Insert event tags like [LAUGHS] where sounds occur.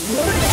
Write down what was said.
Yeah. [LAUGHS]